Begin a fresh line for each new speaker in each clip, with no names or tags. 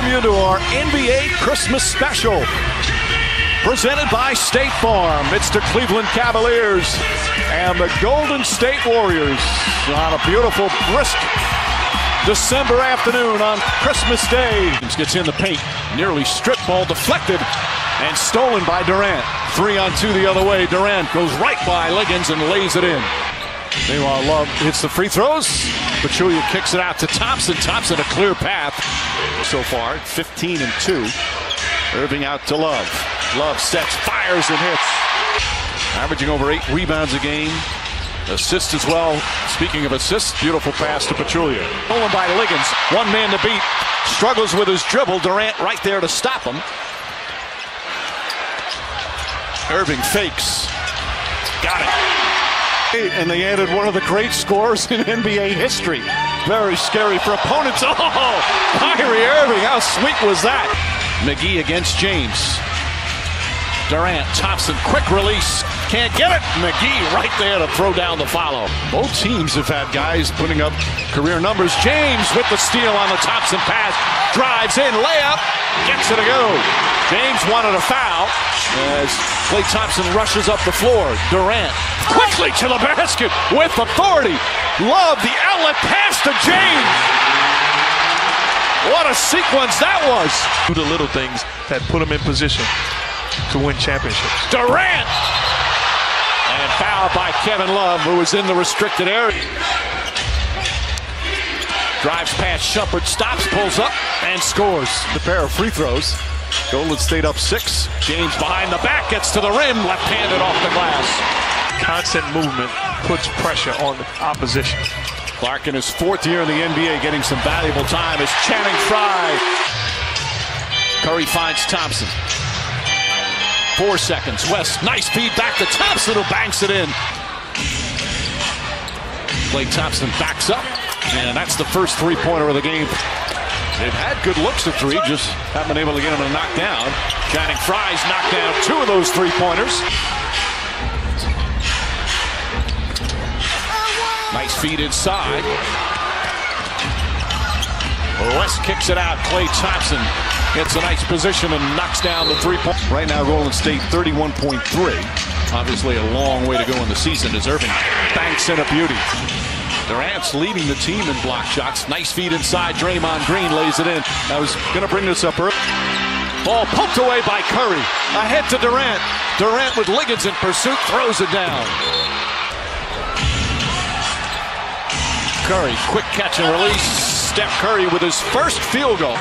welcome you to our NBA Christmas special. Presented by State Farm. It's the Cleveland Cavaliers and the Golden State Warriors on a beautiful, brisk December afternoon on Christmas Day. Gets in the paint, nearly strip ball deflected and stolen by Durant. Three on two the other way. Durant goes right by Liggins and lays it in. Meanwhile, Love hits the free throws. Pachulia kicks it out to Thompson. Thompson a clear path so far, 15 and 2. Irving out to Love. Love sets, fires, and hits. Averaging over eight rebounds a game. Assists as well. Speaking of assists, beautiful pass to Pachulia. Stolen by Liggins. One man to beat. Struggles with his dribble. Durant right there to stop him. Irving fakes. Got it. And they added one of the great scores in NBA history. Very scary for opponents. Oh, Kyrie Irving, how sweet was that? McGee against James. Durant, Thompson, quick release. Can't get it. McGee right there to throw down the follow. Both teams have had guys putting up career numbers. James with the steal on the Thompson pass. Drives in, layup, gets it to go. James wanted a foul as Klay Thompson rushes up the floor. Durant quickly to the basket with authority. Love the outlet pass to James. What a sequence that was.
Do the little things that put him in position to win championships.
Durant. And foul by Kevin Love, who was in the restricted area. Drives past Shumpert, stops, pulls up, and scores. The pair of free throws. Golden State up six. James behind the back gets to the rim, left-handed off the glass.
Constant movement puts pressure on the opposition.
Clark in his fourth year in the NBA getting some valuable time as Channing Frye. Curry finds Thompson. Four seconds. West, nice feed back to Thompson who banks it in. Klay Thompson backs up, and that's the first three-pointer of the game. They've had good looks at three, just haven't been able to get them to knock down. Channing Frye's knocked down two of those three-pointers. Nice feed inside. West kicks it out. Klay Thompson gets a nice position and knocks down the three-point. Right now, Golden State 31.3. Obviously, a long way to go in the season as Irving banks in a beauty. Durant's leading the team in block shots. Nice feed inside. Draymond Green lays it in. I was going to bring this up early. Ball poked away by Curry. Ahead to Durant. Durant with Liggins in pursuit throws it down. Curry, quick catch and release. Steph Curry with his first field goal.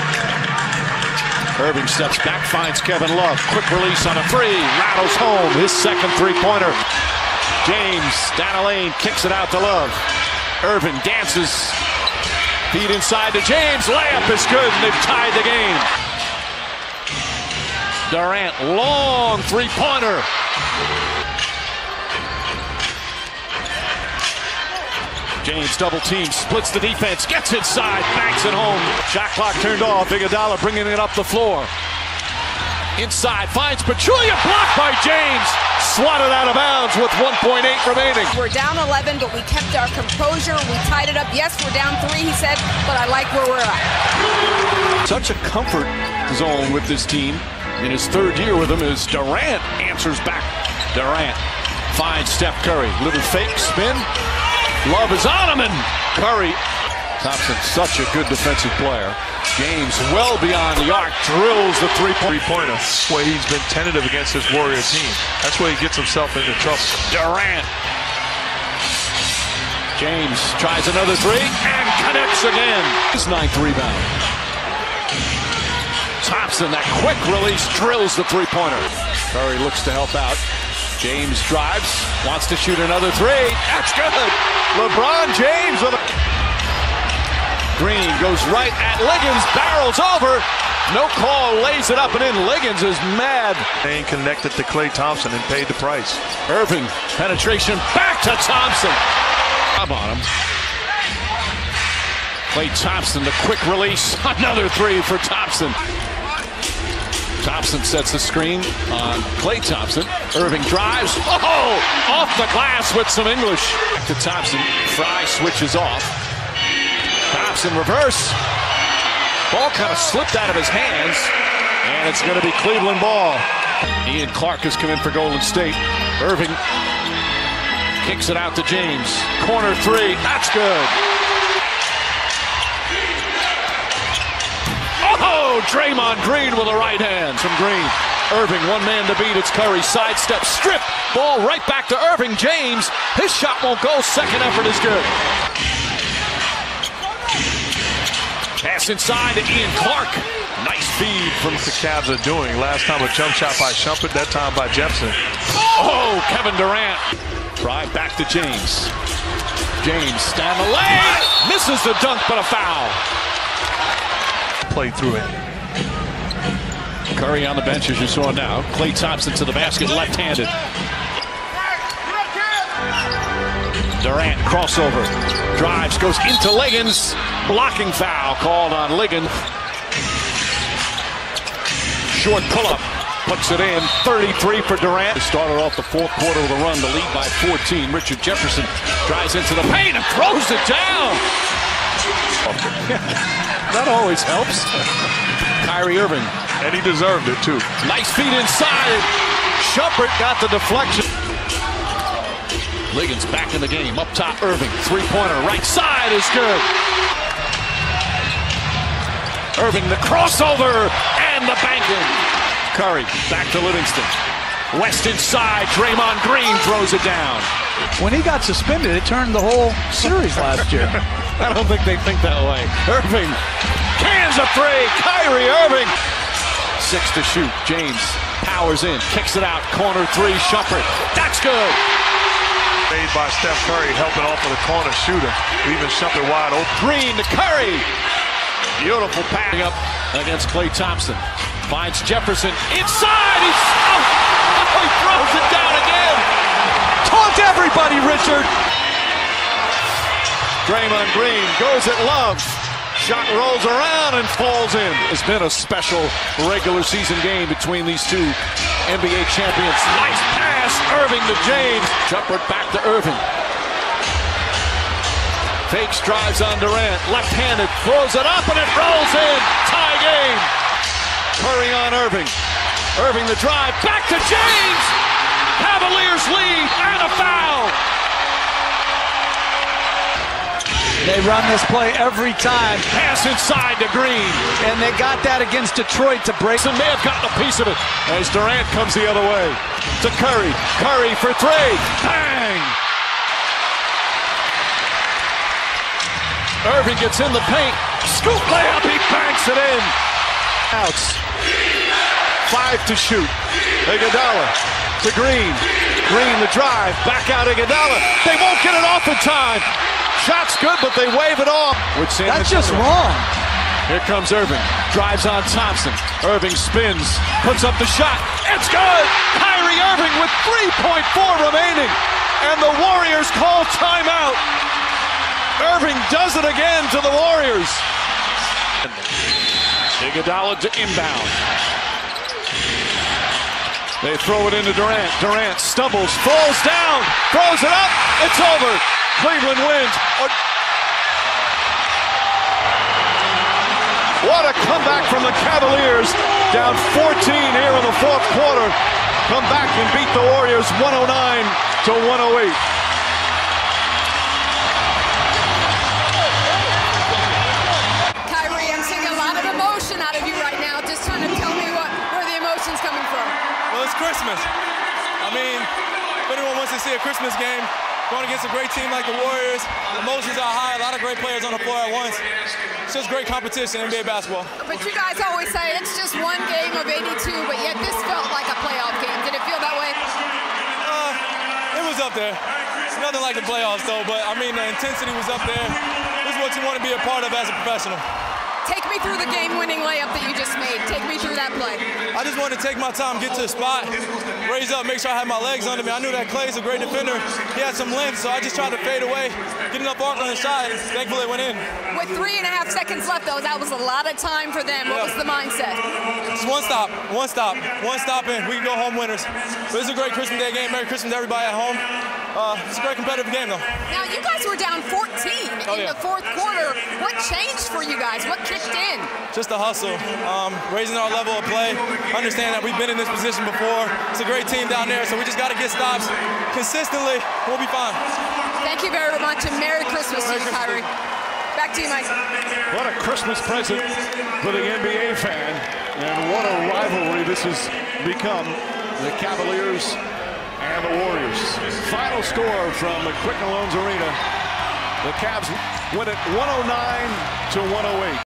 Irving steps back, finds Kevin Love. Quick release on a three. Rattles home his second three-pointer. James down a lane, kicks it out to Love. Irving dances. Feed inside to James. Layup is good, and they've tied the game. Durant, long three-pointer. James double team, splits the defense, gets inside, banks it home. Shot clock turned off. Iguodala bringing it up the floor. Inside, finds Pachulia, blocked by James. Swatted out of bounds with 1.8 remaining.
We're down 11, but we kept our composure. We tied it up. Yes, we're down three, he said, but I like where we're at.
Such a comfort zone with this team. In his third year with them as Durant answers back. Durant finds Steph Curry. Little fake spin. Love is on him, and Curry. Thompson, such a good defensive player. James, well beyond the arc, drills the three-point.
Three-pointer, where he's been tentative against his Warrior team. That's where he gets himself into trouble.
Durant. James tries another three and connects again. His ninth rebound. Thompson, that quick release, drills the three-pointer. Curry looks to help out. James drives, wants to shoot another three. That's good. LeBron James with a... Green goes right at Liggins, barrels over. No call, lays it up and in. Liggins is mad.
Staying connected to Klay Thompson and paid the price.
Irving, penetration, back to Thompson. Job on him. Klay Thompson, the quick release. Another three for Thompson. Thompson sets the screen on Klay Thompson. Irving drives. Oh, off the glass with some English. To Thompson. Frye switches off. Thompson reverse. Ball kind of slipped out of his hands, and it's going to be Cleveland ball. Ian Clark has come in for Golden State. Irving kicks it out to James. Corner three. That's good. Oh, Draymond Green with a right hand from Green. Irving, one man to beat. It's Curry. Sidestep, strip. Ball right back to Irving. James. His shot won't go. Second effort is good. Pass inside to Ian Clark. Nice feed from what
the Cavs are doing. Last time a jump shot by Shumpert, that time by Jepson.
Oh, Kevin Durant. Drive back to James. James stand the lane. Misses the dunk, but a foul.
Play through it.
Curry on the bench, as you saw now. Klay Thompson to the basket, left-handed. Durant crossover. Drives, goes into Liggins. Blocking foul called on Liggins. Short pull-up. Puts it in. 33 for Durant. Started off the fourth quarter with a run to lead by 14. Richard Jefferson drives into the paint and throws it down. that always helps. Kyrie Irving.
And he deserved it, too.
Nice feed inside. Shumpert got the deflection. Liggins back in the game. Up top, Irving. Three-pointer. Right side is good. Irving, the crossover, and the banking. Curry, back to Livingston. West inside. Draymond Green throws it down.
When he got suspended, it turned the whole series last year.
I don't think they think that way. Irving, cans a three. Kyrie Irving. Six to shoot. James powers in, kicks it out. Corner three. Shumpert. That's good.
Made by Steph Curry, helping off of the corner shooter, leaving Shumpert wide open.
Green to Curry. Beautiful passing up against Klay Thompson. Finds Jefferson inside. He's out. Oh, he throws it down again.
Taunt everybody, Richard.
Draymond Green goes at Love. Shot rolls around and falls in. It's been a special regular season game between these two NBA champions. Nice pass. Irving to James. Shumpert back to Irving. Fakes drives on Durant. Left-handed. Throws it up and it rolls in. Tie game. Curry on Irving. Irving the drive. Back to James. Cavaliers lead and a foul.
They run this play every time.
Pass inside to Green.
And they got that against Detroit to break.
Grayson may have gotten a piece of it as Durant comes the other way. To Curry. Curry for three. Bang! Irving gets in the paint. Scoop layup. He banks it in. Outs. Five to shoot. Iguodala to Green. Green the drive. Back out Iguodala. They won't get it off in time. Shot's good, but they wave it off.
That's just wrong.
Here comes Irving. Drives on Thompson. Irving spins. Puts up the shot. It's good! Kyrie Irving with 3.4 remaining. And the Warriors call timeout. Irving does it again to the Warriors. Iguodala to inbound. They throw it into Durant. Durant stumbles, falls down, throws it up. It's over. Cleveland wins. What a comeback from the Cavaliers. Down 14 here in the fourth quarter. Come back and beat the Warriors 109 to 108.
Christmas. I mean, if anyone wants to see a Christmas game, going against a great team like the Warriors, emotions are high, a lot of great players on the floor at once. It's just great competition in NBA basketball.
But you guys always say it's just one game of 82, but yet this felt like a playoff game. Did it feel that way?
Uh, it was up there. It's nothing like the playoffs, though, but I mean, the intensity was up there. This is what you want to be a part of as a professional.
Take me through the game-winning layup that you just made. Take me through that play.
I just wanted to take my time, get to the spot, raise up, make sure I had my legs under me. I knew that Klay's a great defender. He had some length, so I just tried to fade away, get enough arc on the shot, and thankfully it went in.
With three and a half seconds left, though, that was a lot of time for them. What was the mindset?
Just one stop, one stop, one stop, and we can go home winners. But it's a great Christmas Day game. Merry Christmas to everybody at home. uh, it's a great competitive game, though.
Now, you guys were down 14
Oh,
in
yeah.
the fourth quarter. What changed for you guys? What kicked in?
Just the hustle, um, raising our level of play, understand that we've been in this position before. It's a great team down there, so we just got to get stops consistently. We'll be fine.
Thank you very much, and Merry Christmas to you,
Christmas.
Kyrie. Back to you, Mike.
What a Christmas present for the NBA fan. And what a rivalry this has become. The Cavaliers and the Warriors. Final score from the Quicken Loans Arena. The Cavs win it 109 to 108.